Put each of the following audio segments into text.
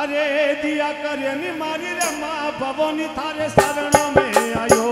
અરે દિયા કરે ની મારી રે માં ભવોની થારે શરણો મેં આયો.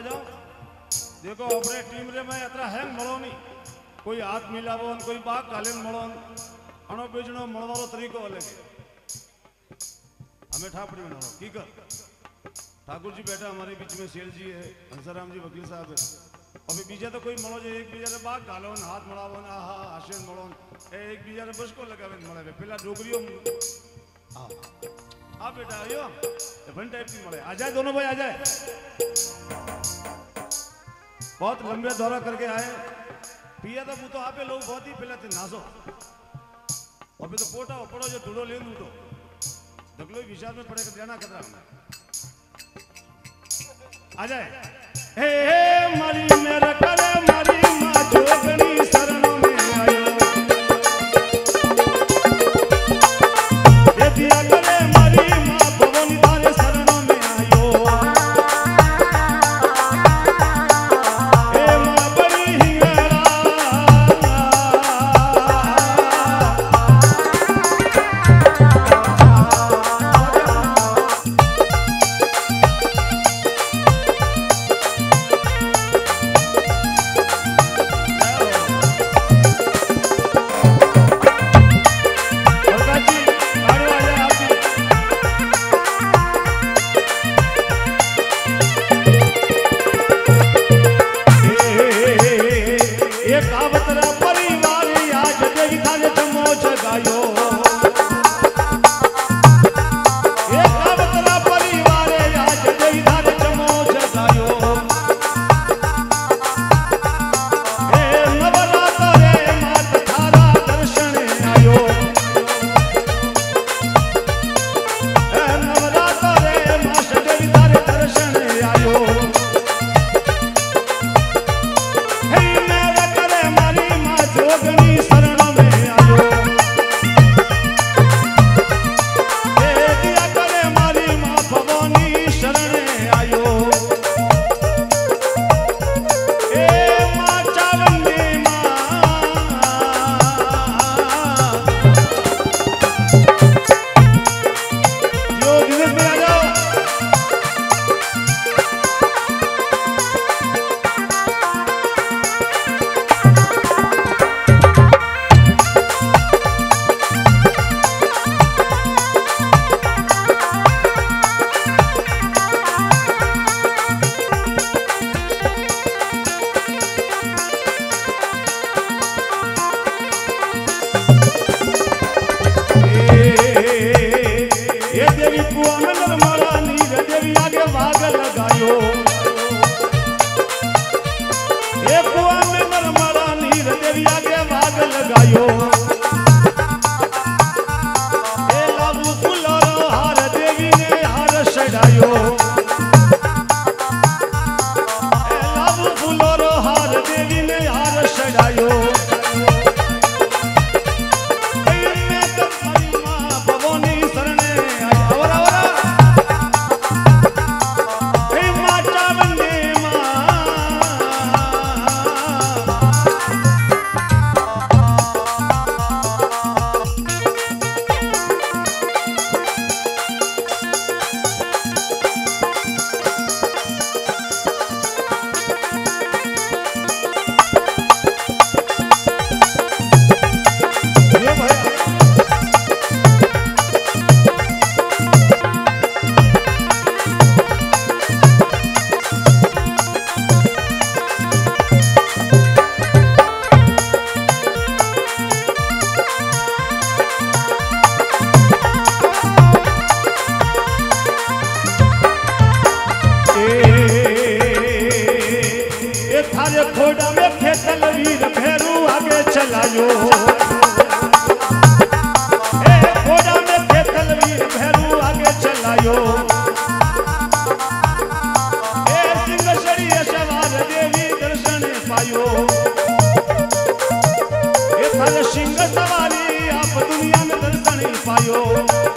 जाओ आ जाओ देखो अपने टीम रे में अतरा हैंग મળો નહીં કોઈ હાથ મિલાવો ને કોઈ બાગ કાલે મળો ને અણો બેજણો મળવાનો તરીકો અલગ है हमें ठापड़ी बनाओ की कर ठाकुर जी बैठा हमारे बीच में शेर जी है हंसाराम जी वकील साहब है अभी बीजा तो कोई મળો છે એકબીજાને બાગ ગાલો ને હાથ મળાવો ને આહા આશીર્વાદ મળો ને એ એકબીજાને બસકો લગાવે ને મળે પેલા ડોગરીઓ હા હા બેટા આવ્યો એ ફન टाइप की મળે आ जाए दोनों भाई आ जाए बहुत लंबे दौरा करके आए। पिया तो मुँह तो आपे लोग बहुत ही पहले थे, नाजो। अभी तो पोटा पड़ो जो ढूंढो ले लूटो दगलो विशाल में में पड़ेगा देना खतरा आ जाए। हे हे, मरी मेरा करे मरी माँ जोगनी। सन सिंह सवारी आप दुनिया में दर्शन पायो।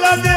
love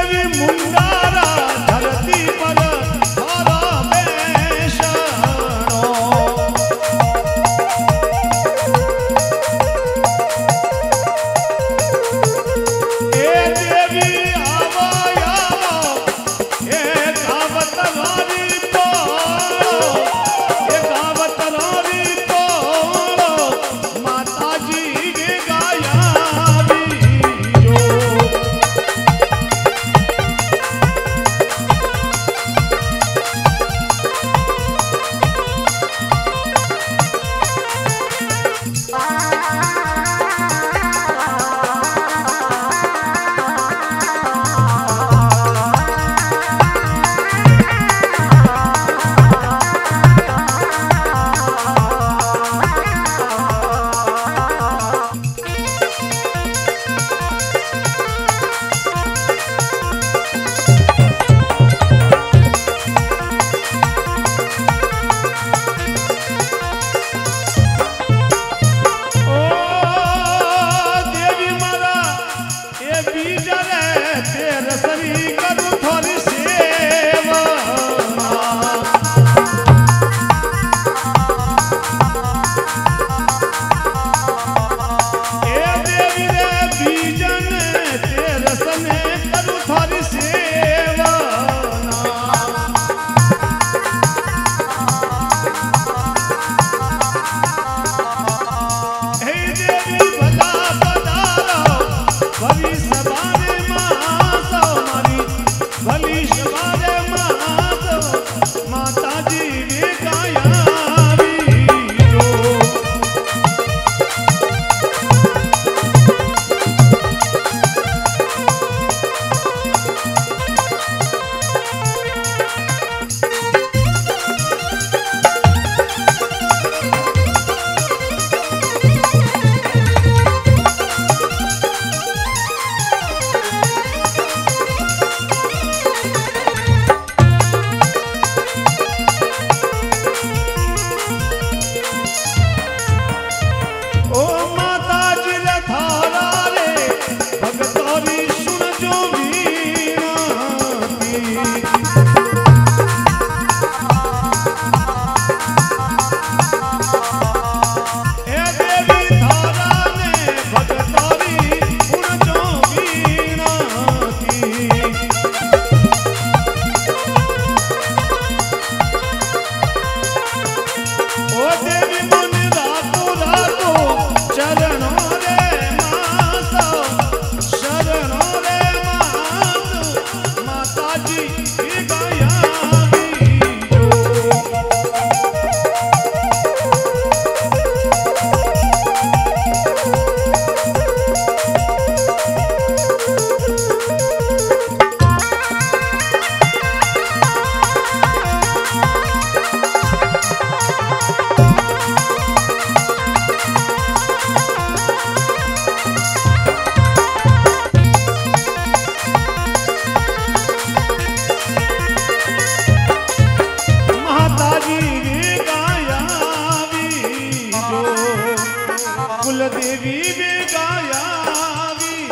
દેવી બે ગાયાવી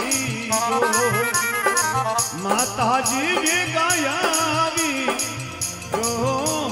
માતાજી બે ગાયાવી Oh